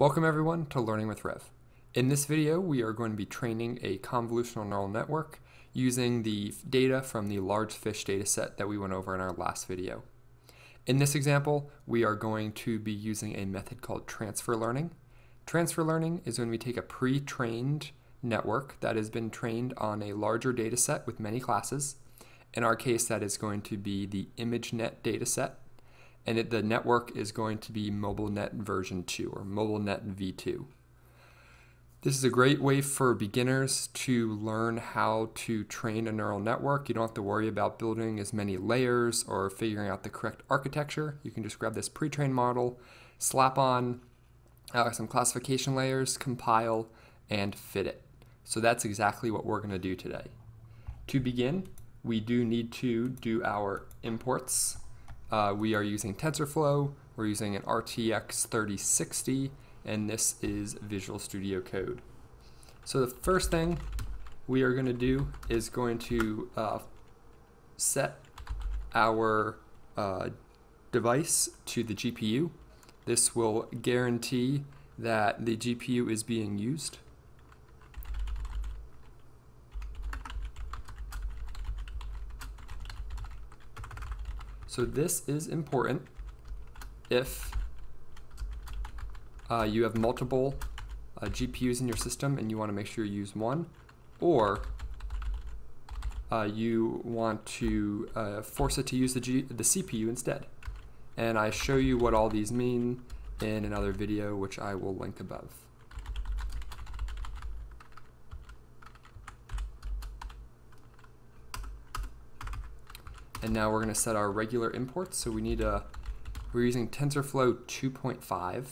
Welcome everyone to Learning with Rev. In this video, we are going to be training a convolutional neural network using the data from the large fish dataset that we went over in our last video. In this example, we are going to be using a method called transfer learning. Transfer learning is when we take a pre-trained network that has been trained on a larger dataset with many classes. In our case, that is going to be the ImageNet dataset and it, the network is going to be MobileNet version 2 or MobileNet v2. This is a great way for beginners to learn how to train a neural network. You don't have to worry about building as many layers or figuring out the correct architecture. You can just grab this pre-trained model, slap on uh, some classification layers, compile, and fit it. So that's exactly what we're going to do today. To begin, we do need to do our imports uh, we are using TensorFlow, we're using an RTX 3060, and this is Visual Studio Code. So the first thing we are going to do is going to uh, set our uh, device to the GPU. This will guarantee that the GPU is being used. So this is important if uh, you have multiple uh, GPUs in your system and you want to make sure you use one, or uh, you want to uh, force it to use the, G the CPU instead. And I show you what all these mean in another video, which I will link above. And now we're going to set our regular imports. So we need a, we're using TensorFlow 2.5,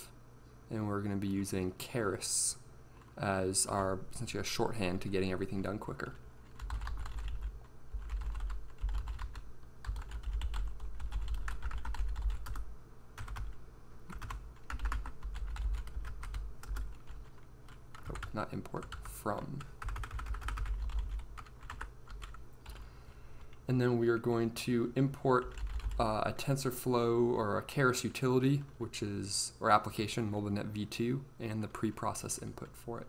and we're going to be using Keras as our essentially a shorthand to getting everything done quicker. Oh, not import, from. And then we are going to import uh, a TensorFlow or a Keras utility, which is our application MobileNet v2, and the pre-process input for it.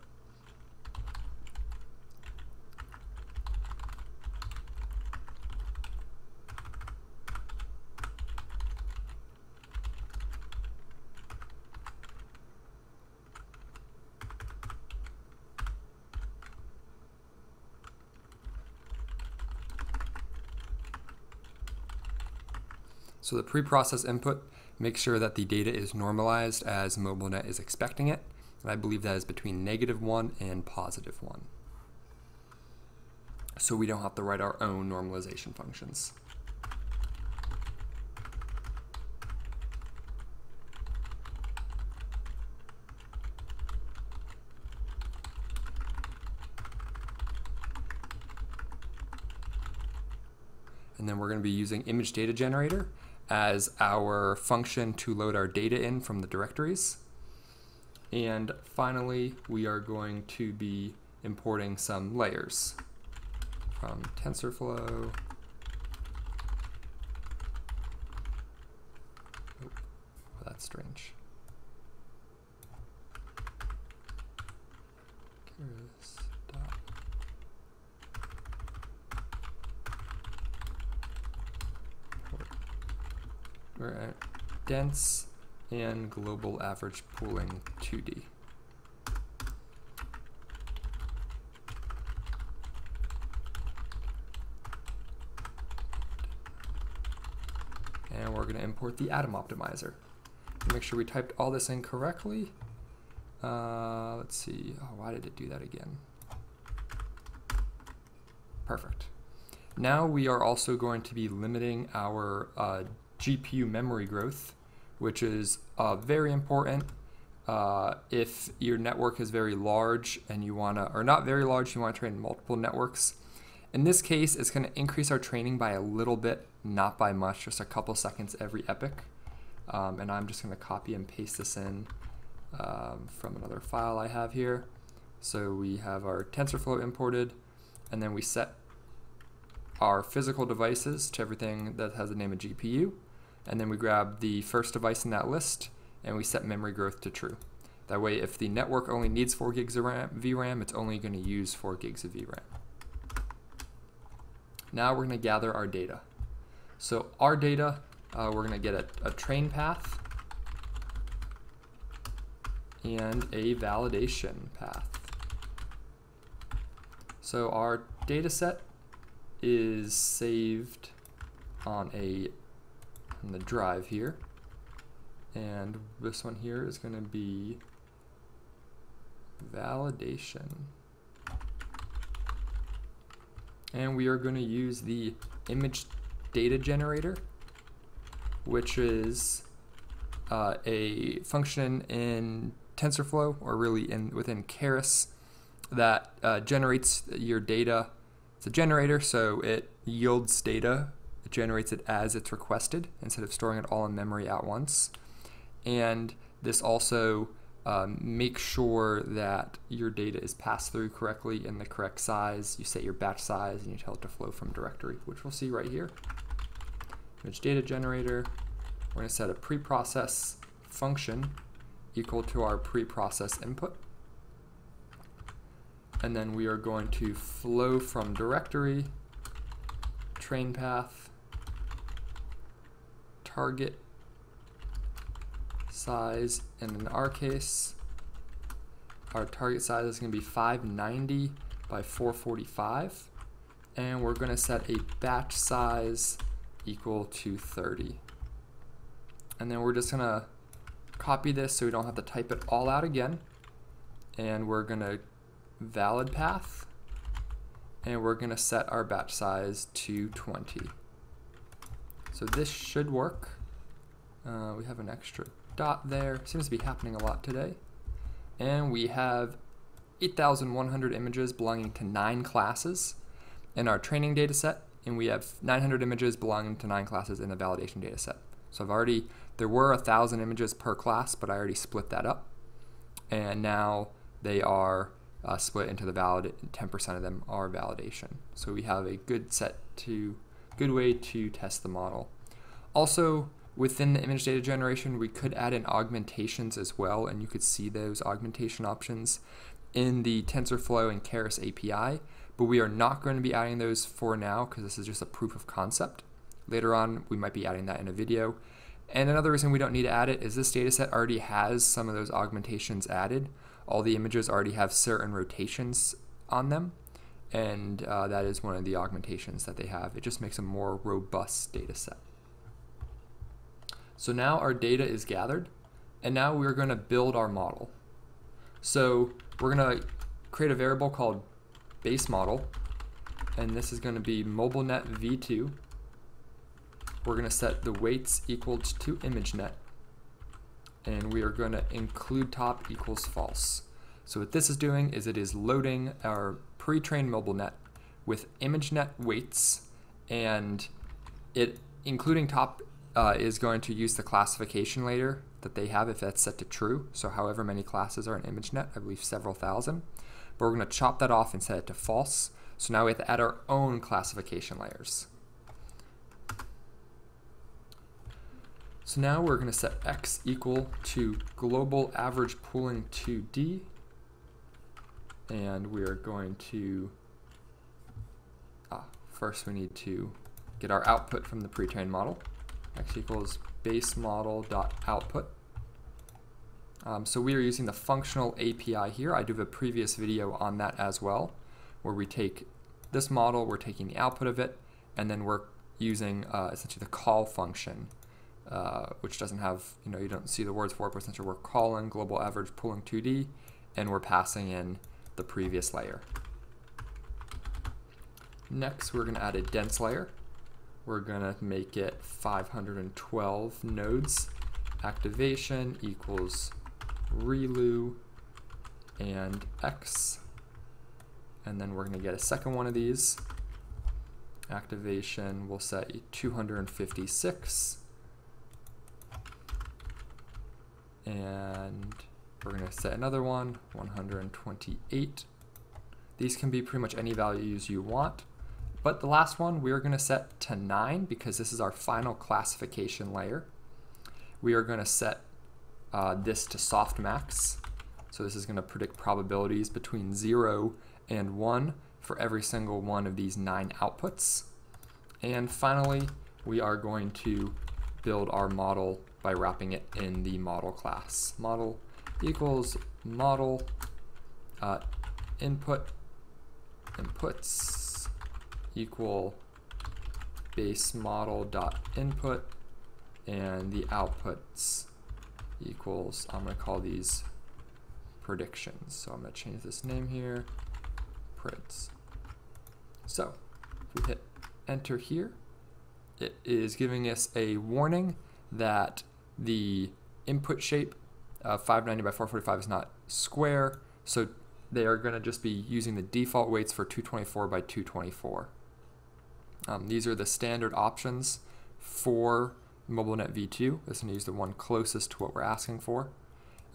So the pre-process input makes sure that the data is normalized as MobileNet is expecting it. And I believe that is between negative 1 and positive 1. So we don't have to write our own normalization functions. And then we're going to be using image data generator as our function to load our data in from the directories. And finally, we are going to be importing some layers from TensorFlow. Oh, that's strange. We're at dense and global average pooling 2D. And we're going to import the Adam optimizer. Make sure we typed all this in correctly. Uh, let's see. Oh, why did it do that again? Perfect. Now we are also going to be limiting our uh, GPU memory growth, which is uh, very important uh, if your network is very large and you want to, or not very large, you want to train multiple networks. In this case, it's going to increase our training by a little bit, not by much, just a couple seconds every epoch. Um, and I'm just going to copy and paste this in um, from another file I have here. So we have our TensorFlow imported, and then we set our physical devices to everything that has the name of GPU and then we grab the first device in that list and we set memory growth to true. That way, if the network only needs 4 gigs of RAM, VRAM, it's only going to use 4 gigs of VRAM. Now we're going to gather our data. So our data, uh, we're going to get a, a train path and a validation path. So our data set is saved on a on the drive here. And this one here is going to be validation. And we are going to use the image data generator, which is uh, a function in TensorFlow, or really in within Keras, that uh, generates your data. It's a generator, so it yields data. Generates it as it's requested instead of storing it all in memory at once. And this also um, make sure that your data is passed through correctly in the correct size. You set your batch size and you tell it to flow from directory, which we'll see right here. Image data generator. We're going to set a preprocess function equal to our preprocess input. And then we are going to flow from directory, train path, target size, and in our case, our target size is going to be 590 by 445. And we're going to set a batch size equal to 30. And then we're just going to copy this so we don't have to type it all out again. And we're going to valid path. And we're going to set our batch size to 20. So this should work. Uh, we have an extra dot there. Seems to be happening a lot today. And we have 8,100 images belonging to nine classes in our training data set, and we have 900 images belonging to nine classes in the validation data set. So I've already, there were a thousand images per class, but I already split that up. And now they are uh, split into the valid, 10% of them are validation. So we have a good set to, good way to test the model. Also, Within the image data generation, we could add in augmentations as well, and you could see those augmentation options in the TensorFlow and Keras API, but we are not going to be adding those for now because this is just a proof of concept. Later on, we might be adding that in a video. And another reason we don't need to add it is this dataset already has some of those augmentations added. All the images already have certain rotations on them, and uh, that is one of the augmentations that they have. It just makes a more robust data set. So now our data is gathered, and now we're going to build our model. So we're going to create a variable called base model, and this is going to be MobileNet v2. We're going to set the weights equals to ImageNet, and we are going to include top equals false. So what this is doing is it is loading our pre-trained MobileNet with ImageNet weights, and it including top uh, is going to use the classification layer that they have if that's set to true. So however many classes are in ImageNet, I believe several thousand. But we're going to chop that off and set it to false. So now we have to add our own classification layers. So now we're going to set x equal to global average pooling 2D. And we are going to, ah, first we need to get our output from the pre-trained model x equals base model dot output. Um, so we are using the functional API here. I do have a previous video on that as well, where we take this model, we're taking the output of it, and then we're using uh, essentially the call function, uh, which doesn't have, you know, you don't see the words for it, but essentially we're calling global average pooling 2D, and we're passing in the previous layer. Next, we're going to add a dense layer we're going to make it 512 nodes. Activation equals relu and x. And then we're going to get a second one of these. Activation we'll set 256. And we're going to set another one, 128. These can be pretty much any values you want. But the last one we are going to set to 9 because this is our final classification layer. We are going to set uh, this to softmax So this is going to predict probabilities between 0 and 1 for every single one of these nine outputs. And finally, we are going to build our model by wrapping it in the model class. Model equals model uh, input inputs equal base model dot input and the outputs equals I'm going to call these predictions. So I'm going to change this name here, prints So if we hit enter here, it is giving us a warning that the input shape uh, 590 by 445 is not square, so they are going to just be using the default weights for 224 by 224. Um, these are the standard options for MobileNet V2. This to use the one closest to what we're asking for.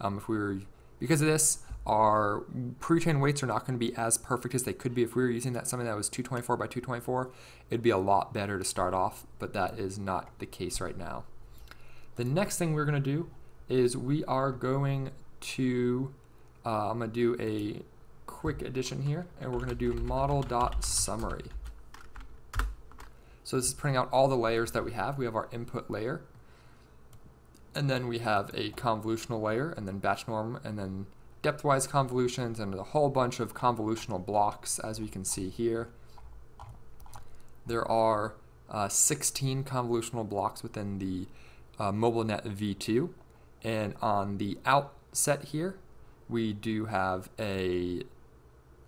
Um, if we were, because of this, our pre-trained weights are not going to be as perfect as they could be if we were using that something that was 224 by 224. It'd be a lot better to start off, but that is not the case right now. The next thing we're going to do is we are going to, uh, I'm going to do a quick addition here, and we're going to do model.summary. So this is printing out all the layers that we have. We have our input layer, and then we have a convolutional layer, and then batch norm, and then depthwise convolutions, and a whole bunch of convolutional blocks, as we can see here. There are uh, 16 convolutional blocks within the uh, MobileNet V2, and on the outset here, we do have a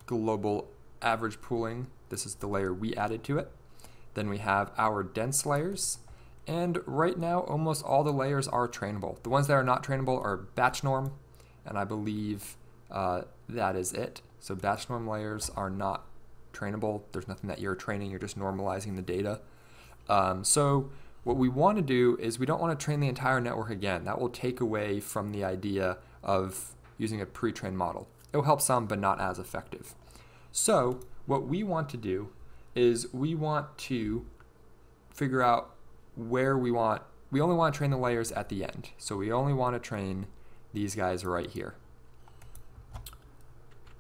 global average pooling. This is the layer we added to it. Then we have our dense layers. And right now, almost all the layers are trainable. The ones that are not trainable are batch norm, and I believe uh, that is it. So batch norm layers are not trainable. There's nothing that you're training, you're just normalizing the data. Um, so what we want to do is we don't want to train the entire network again. That will take away from the idea of using a pre-trained model. It will help some, but not as effective. So what we want to do is we want to figure out where we want, we only want to train the layers at the end. So we only want to train these guys right here.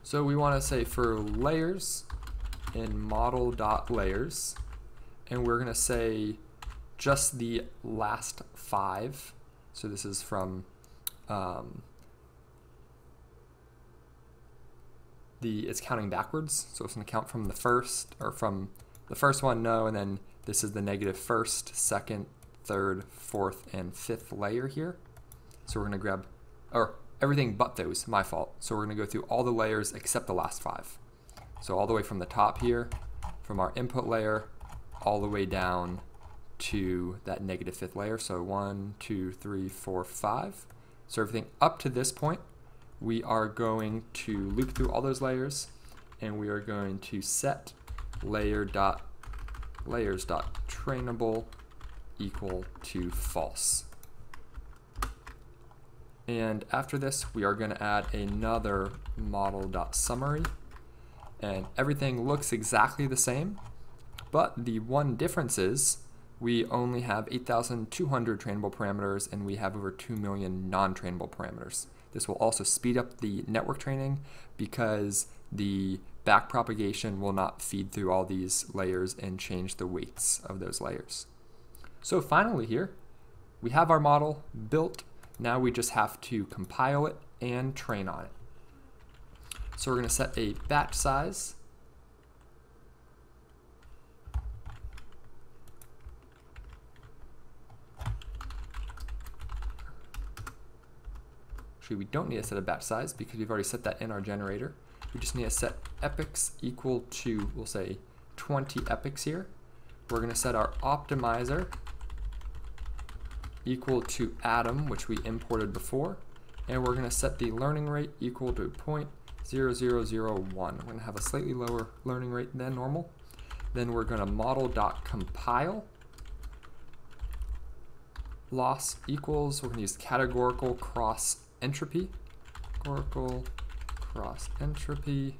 So we want to say for layers in model.layers, and we're going to say just the last five. So this is from um, the it's counting backwards. So it's going to count from the first or from the first one, no, and then this is the negative first, second, third, fourth, and fifth layer here. So we're going to grab, or everything but those, my fault. So we're going to go through all the layers except the last five. So all the way from the top here, from our input layer, all the way down to that negative fifth layer. So one, two, three, four, five. So everything up to this point we are going to loop through all those layers and we are going to set layer dot layers dot trainable equal to false. And after this, we are going to add another model.summary. And everything looks exactly the same, but the one difference is we only have 8,200 trainable parameters and we have over 2 million non-trainable parameters. This will also speed up the network training because the backpropagation will not feed through all these layers and change the weights of those layers. So finally here, we have our model built. Now we just have to compile it and train on it. So we're going to set a batch size Actually, we don't need to set a batch size because we've already set that in our generator. We just need to set epochs equal to, we'll say 20 epochs here. We're going to set our optimizer equal to Adam, which we imported before. And we're going to set the learning rate equal to 0.0001. We're going to have a slightly lower learning rate than normal. Then we're going to model.compile loss equals, we're going to use categorical cross entropy, oracle cross entropy.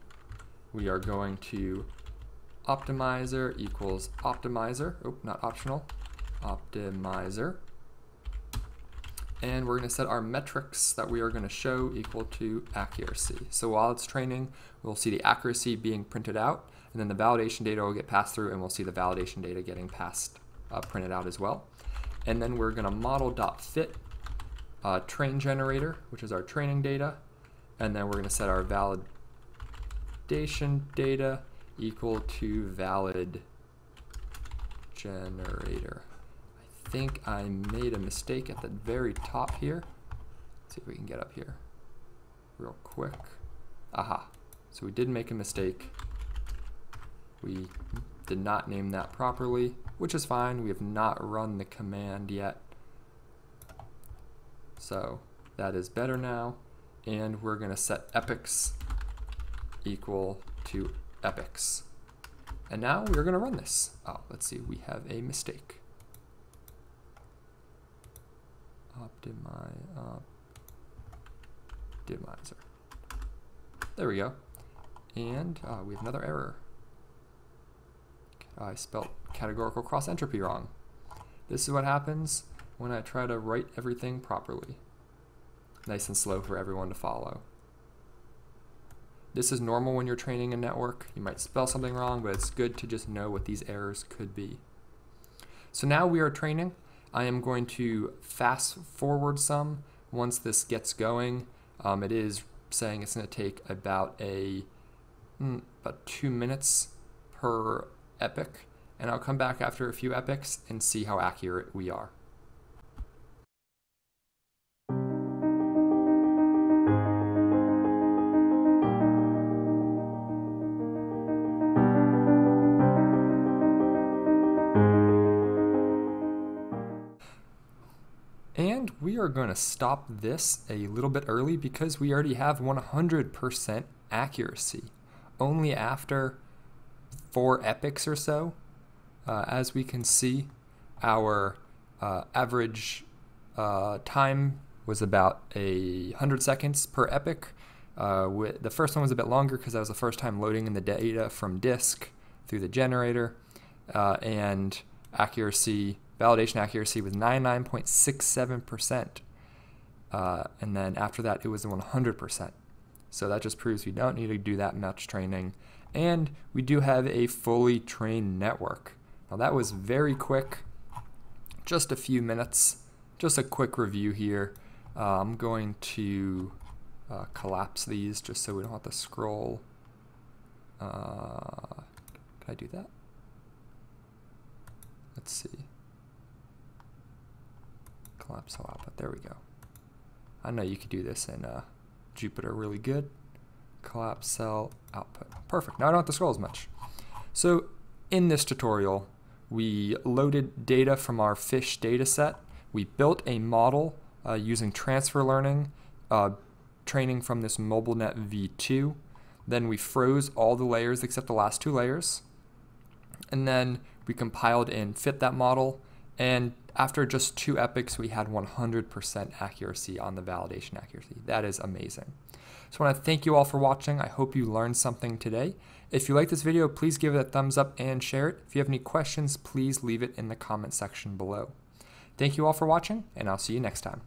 We are going to optimizer equals optimizer, oh, not optional, optimizer. and we're going to set our metrics that we are going to show equal to accuracy. So while it's training, we'll see the accuracy being printed out, and then the validation data will get passed through, and we'll see the validation data getting passed, uh, printed out as well. And then we're going to model.fit uh, train generator, which is our training data, and then we're going to set our validation data equal to valid generator I think I made a mistake at the very top here. Let's see if we can get up here real quick. Aha. So we did make a mistake. We did not name that properly, which is fine. We have not run the command yet. So that is better now. And we're going to set epochs equal to epochs. And now we're going to run this. Oh, let's see. We have a mistake. optimize optimizer. There we go. And uh, we have another error. I spelled categorical cross entropy wrong. This is what happens when I try to write everything properly. Nice and slow for everyone to follow. This is normal when you're training a network. You might spell something wrong, but it's good to just know what these errors could be. So now we are training. I am going to fast forward some once this gets going. Um, it is saying it's going to take about a mm, about two minutes per epoch, and I'll come back after a few epochs and see how accurate we are. Stop this a little bit early because we already have 100% accuracy. Only after four epochs or so, uh, as we can see, our uh, average uh, time was about a hundred seconds per epoch. Uh, the first one was a bit longer because that was the first time loading in the data from disk through the generator, uh, and accuracy Validation accuracy was 99.67%. Uh, and then after that, it was 100%. So that just proves we don't need to do that much training. And we do have a fully trained network. Now that was very quick, just a few minutes. Just a quick review here. Uh, I'm going to uh, collapse these just so we don't have to scroll. Uh, can I do that? Let's see collapse a lot, but There we go. I know you could do this in uh, Jupyter really good. Collapse cell output. Perfect. Now I don't have to scroll as much. So in this tutorial, we loaded data from our fish data set. We built a model uh, using transfer learning, uh, training from this MobileNet v2. Then we froze all the layers except the last two layers. And then we compiled and fit that model and after just two epochs, we had 100% accuracy on the validation accuracy. That is amazing. So I want to thank you all for watching. I hope you learned something today. If you like this video, please give it a thumbs up and share it. If you have any questions, please leave it in the comment section below. Thank you all for watching, and I'll see you next time.